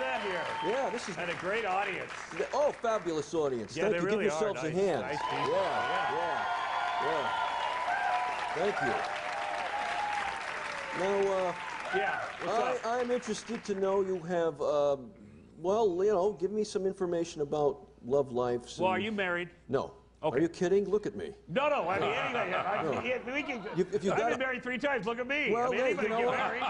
set here. Yeah, this is And a great audience. oh fabulous audience. Yeah, Thank they you. really Give yourselves a hand. nice yeah, yeah, yeah, Thank you. Now, uh, Yeah. I? I'm interested to know you have, um, well, you know, give me some information about love lives. Well, are you married? No. Okay. Are you kidding? Look at me. No, no. I mean, anybody. I, No. yeah, we can, You- if you I've got been married three times. Look at me. Well, I mean, anybody you know get what? married.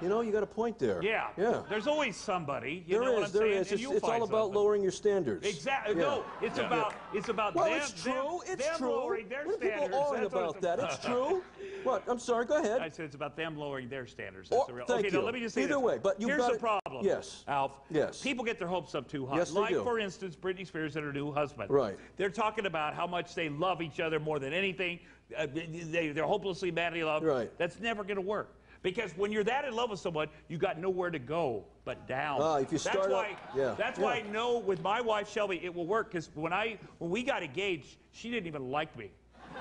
You know, you got a point there. Yeah. Yeah. There's always somebody. You There know what is, I'm there saying? is. It's, it's all about something. lowering your standards. Exactly. Yeah. No, it's Yeah. about it's about Well, them. it's them- true. It's them true. lowering their What are standards. people arguing about that? It's true. What? I'm sorry. Go ahead. I said it's about them lowering their standards. That's Oh, the real. thank okay, now you. let me just say Either this. way, but you've got the problem. Yes. Alf. Yes. People get their hopes up too high. Yes, they like for instance, Britney Spears and her new husband. Right. They're talking about how much they love each other more than anything. Uh, they, they're hopelessly madly in love. Right. That's never going to work. Because when you're that in love with someone, you've got nowhere to go but down. Ah, if you that's start up- why. yeah, That's yeah. why I know with my wife Shelby it will work. Because when I when we got engaged, she didn't even like me.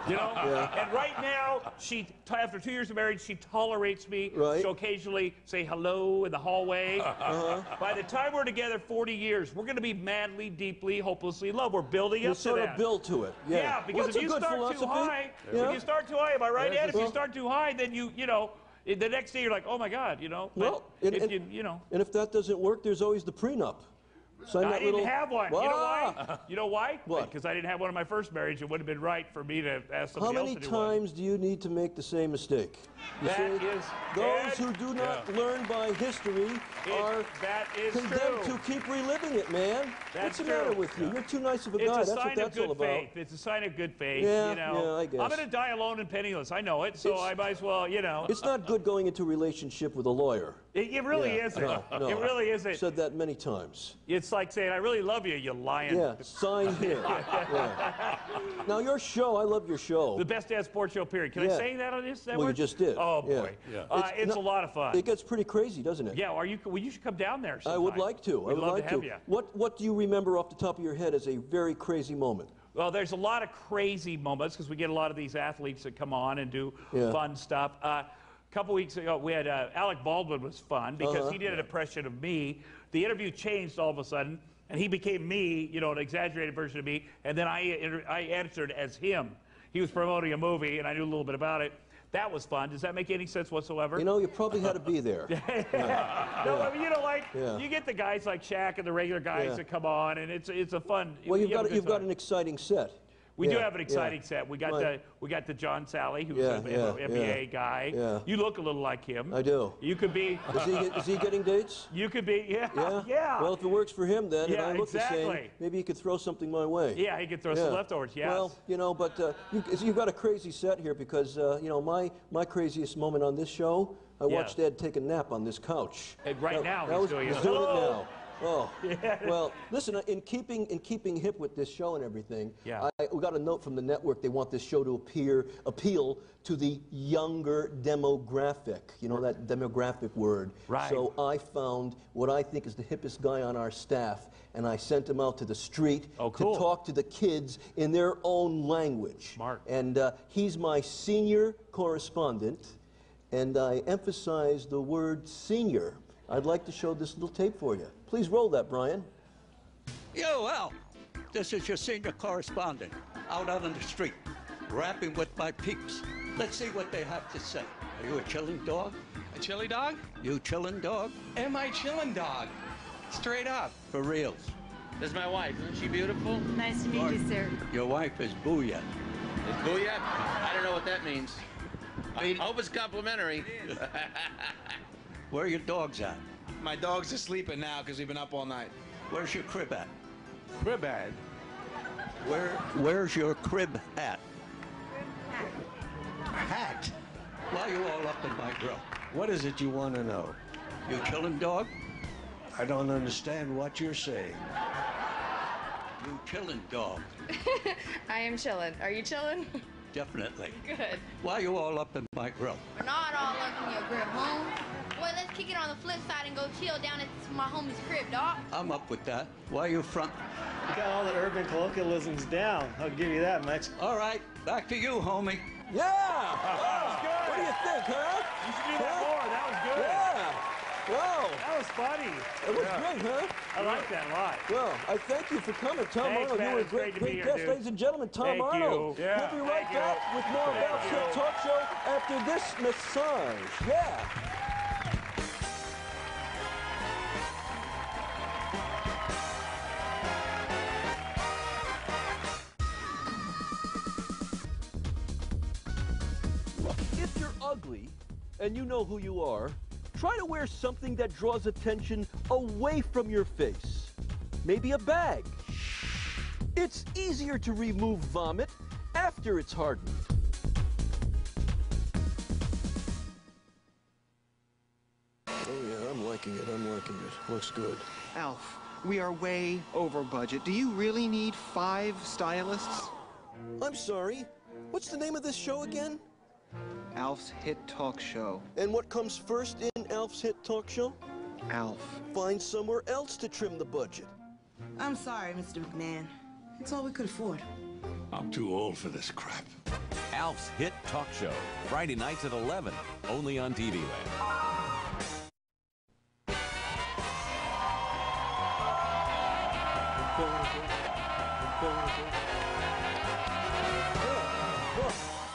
You know? Yeah. And right now, she after two years of marriage, she tolerates me. Right. She'll occasionally say hello in the hallway. Uh-huh. By the time we're together 40 years, we're going to be madly, deeply, hopelessly in love. We're building You up to sort that. of build to it. Yeah. Yeah, because Well, if you start philosophy. too high, Yeah. if you start too high, am I right, Yes, Ed? If well- you start too high, then you, you know, the next day you're like, oh my God, you know. Well, and- if and- you, you know. And if that doesn't work, there's always the prenup. Sign I didn't little- have one. You know why? You know why? What? Because I didn't have one in my first marriage. It would have been right for me to ask How somebody many else to do one. times do you need to make the same mistake? You That see, is- those Ed, who do not Yeah. learn by history It- are that is condemned true. to keep reliving it, man. That's What's the true. matter with you? You're too nice of a It's guy. a That's sign what that's of all good about. faith. It's a sign of good faith. Yeah, you know. yeah, I guess. I'm going to die alone and penniless. I know it, so It's- I might as well, you know. It's not good going into a relationship with a lawyer. It, it really Yeah, isn't. No, no. It really isn't. I've Said that many times. It's like saying, I really love you, you lion. Yeah, sign here. Yeah. Now your show, I love your show. The best damn sports show, period. Can I say that on this Well, network? you just did. Oh, boy. Yeah. Uh, it's, It's a lot of fun. It gets pretty crazy, doesn't it? yeah, are you, well, you should come down there Sometime. I would like to. I We'd would love like to have to. you. What What do you remember off the top of your head as a very crazy moment? Well, there's a lot of crazy moments because we get a lot of these athletes that come on and do Yeah. fun stuff. Uh, a couple weeks ago, we had uh, Alec Baldwin was fun because Uh-huh. he did an impression of me. The interview changed all of a sudden, and he became me, you know, an exaggerated version of me. And then I I answered as him. He was promoting a movie, and I knew a little bit about it. That was fun. Does that make any sense whatsoever? You know, you probably had to be there. no, I mean, you know, like Yeah. you get the guys like Shaq and the regular guys Yeah. that come on, and it's it's a fun. Well, you've you got a you've got an exciting set. We do have an yeah. exciting set. We got Right. the we got the John Salley, who's Yeah, an yeah, NBA yeah. guy. Yeah. You look a little like him. I do. You could be. Is he, is he getting dates? You could be. Yeah. Yeah. Yeah. Well, if it works for him, then, Yeah, and I look the exactly. same, maybe he could throw something my way. yeah, he could throw Yeah. some leftovers. Yes. Well, you know, but uh, you, you've got a crazy set here because, uh, you know, my, my craziest moment on this show, I Yeah. watched Ed take a nap on this couch. And right That- now that he's was, doing he's it. doing it now. Oh, well, listen, uh, in keeping, in keeping hip with this show and everything, Yeah. I, we got a note from the network. They want this show to appear, appeal to the younger demographic. You know that demographic word. Right. So I found what I think is the hippest guy on our staff, and I sent him out to the street Oh, cool. to talk to the kids in their own language. Smart. And uh, he's my senior correspondent, and I emphasize the word senior. I'd like to show this little tape for you. Please roll that, Brian. Yo, Al, this is your senior correspondent out on the street, rapping with my peeps. Let's see what they have to say. Are you a chilling dog? A chilly dog? You chilling dog? Am I chillin' dog? Straight up. For reals. This is my wife. Isn't she beautiful? Nice to meet you, sir. Your wife is Booyah. Is Booyah? I don't know what that means. I hope it's complimentary. Where are your dogs at? My dogs are sleeping now because we've been up all night. Where's your crib at? Crib bed. Where, where's your crib at? Hat. Why are you all up in my grill? What is it you want to know? You chilling dog? I don't understand what you're saying. You chilling dog? I am chilling. Are you chilling? Definitely. Good. Why are you all up in my grill? We're not all up in your crib, home. Boy, let's kick it on the flip side and go chill down at my homie's crib, dog. I'm up with that. Why are you front? You got all the urban colloquialisms down. I'll give you that much. All right, back to you, homie. Yeah! That was good. What do you think, huh? You should do that more. That was good. Yeah! Wow. That was funny. It was Yeah. great, huh? I like that a lot. Well, I thank you for coming, Tom Thanks, Arnold. man. You were a great, great to be great here, guest, dude. ladies and gentlemen. Tom Thank Arnold. you. Yeah. We'll be right Thank you. back with more Thank Alf's Hit you. Talk Show after this massage. Yeah. And you know who you are, try to wear something that draws attention away from your face. Maybe a bag. It's easier to remove vomit after it's hardened. Oh yeah, I'm liking it. I'm liking it. Looks good. Alf, we are way over budget. Do you really need five stylists? I'm sorry. What's the name of this show again? Alf's Hit Talk Show. And what comes first in Alf's hit talk show? Alf. Find somewhere else to trim the budget. I'm sorry, Mr. McMahon. It's all we could afford. I'm too old for this crap. Alf's Hit Talk Show, Friday nights at 11, only on TV Land. Well,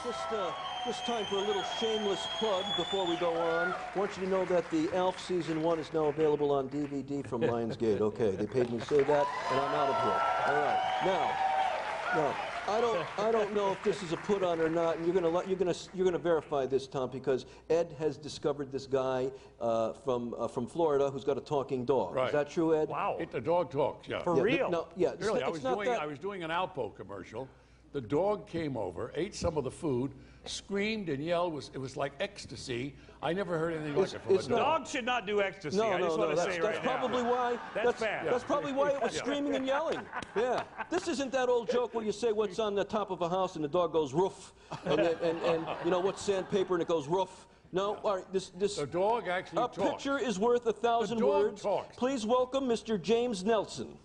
just, uh, just time for a little shameless plug before we go on. I want you to know that the Alf Season 1 is now available on DVD from Lionsgate. Okay, they paid me to say that, and I'm out of here. All right, now, now, I don't, I don't know if this is a put on or not, and you're gonna, let, you're gonna, you're gonna verify this, Tom, because Ed has discovered this guy uh, from, uh, from Florida who's got a talking dog. Right. Is that true, Ed? Wow. It, the dog talks, yeah. For Yeah, real. No, yeah, Really, not- I it's was not doing that- I was doing an Alpo commercial. The dog came over, ate some of the food, screamed and yelled. Was it was like ecstasy. I never heard anything like It's- it from a it's dog. Dogs should not do ecstasy. No, I no, just no. want That's, that's right now. probably why. That's bad. That's probably why it was screaming and yelling. Yeah. This isn't that old joke where you say what's on the top of a house and the dog goes roof, and then, and, and you know what's sandpaper and it goes roof. No, all right. This this The dog actually a talks. picture is worth a thousand dog words. talks. Please welcome Mr. James Nelson.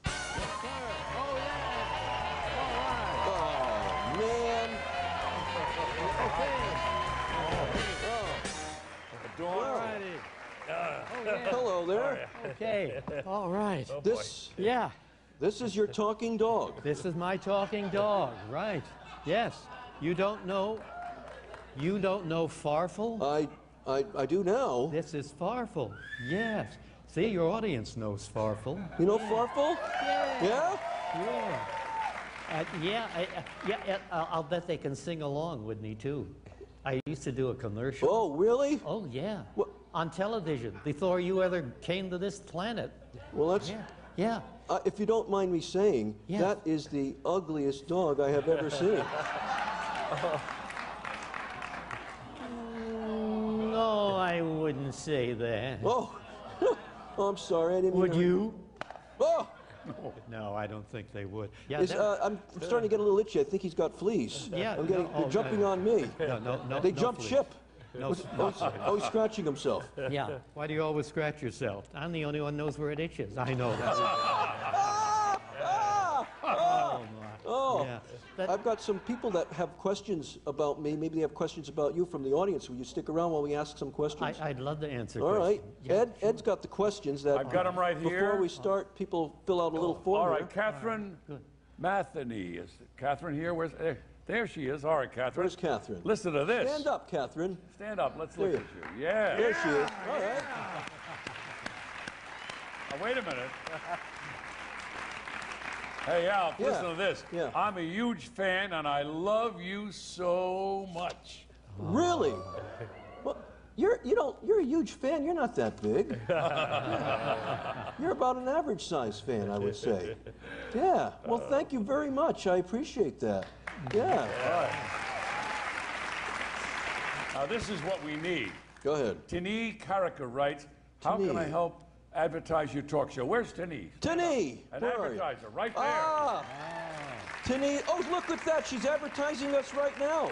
Oh, Hello there. Oh, okay. Oh, all right. This Yeah. this is your talking dog. This is my talking dog. Right. Yes. You don't know. You don't know Farfel? I I I do now. This is Farfel. Yes. See, your audience knows Farfel. You know Farfel? Yeah. Yeah. Yeah. Uh, yeah, I, uh, yeah, I'll, I'll bet they can sing along with me too. I used to do a commercial. Oh really? Oh, yeah. On television, before you ever came to this planet. Well, that's. Yeah. Yeah. Uh, if you don't mind me saying, Yeah. that is the ugliest dog I have ever seen. oh. No, I wouldn't say that. oh, oh, I'm sorry, I didn't. mean Would you? Oh, No, I don't think they would. Yeah, is, that- uh, I'm starting to get a little itchy. I think he's got fleas. Yeah, I'm getting. no, they're oh, jumping no. on me. no, no, no. They no jumped fleas. ship. No, Was- no oh, he's, oh, he's scratching himself. Yeah. Why do you always scratch yourself? I'm the only one who knows where it itches. I know that. Yeah. That- I've got some people that have questions about me. Maybe they have questions about you from the audience. Will you stick around while we ask some questions? I, I'd love to answer All right. questions. Yeah, Ed, Ed's got the questions that. I've got them right Before here. Before we start, people fill out a little form. All here. right, Catherine Matheny. Is Catherine here? Where's there, there she is. All right, Catherine. Where's Catherine? Listen to this. Stand up, Catherine. Stand up. Let's There look you- at you. Yeah. There she is. All right. Now, wait a minute. Hey, Al, Yeah, listen to this. yeah. I'm a huge fan, and I love you so much. Really? Well, you're you don't you're a huge fan. You're not that big. you're about an average size fan, I would say. Yeah. Well, thank you very much. I appreciate that. Yeah. Now, this is what we need. Go ahead. Tini Karaka writes, How can I help advertise your talk show? Where's Tini? Tini. An where advertiser, right there. Ah. Tini. Oh, look at that. She's advertising us right now.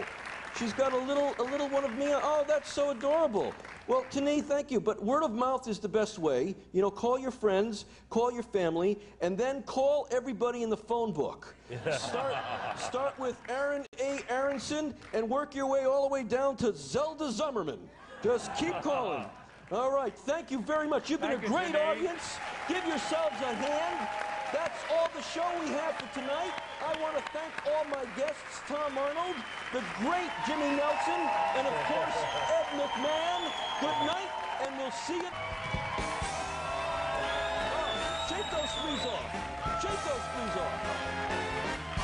She's got a little a little one of me. Oh, that's so adorable. Well, Tini, thank you. But word of mouth is the best way. You know, call your friends, call your family, and then call everybody in the phone book. Start, start with Aaron A. Aronson and work your way all the way down to Zelda Zummerman. Just keep calling. All right, thank you very much. You've been Thank a great audience. Give yourselves a hand. That's all the show we have for tonight. I want to thank all my guests, Tom Arnold, the great Jimmy Nelson, and of course, Ed McMahon. Good night, and we'll see you. Oh, shake those fleas off. Shake those fleas off.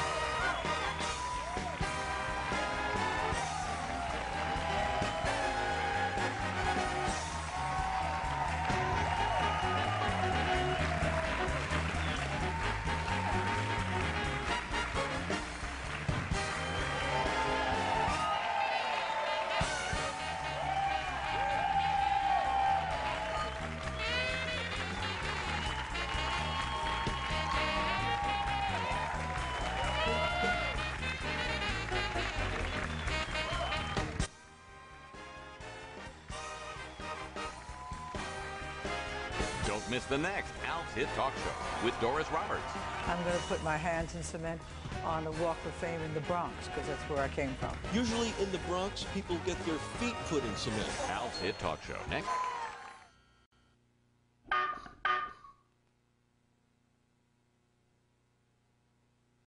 Don't miss the next Alf's Hit Talk Show with Doris Roberts. I'm going to put my hands in cement on the Walk of Fame in the Bronx because that's where I came from. Usually in the Bronx, people get their feet put in cement. Alf's Hit Talk Show next.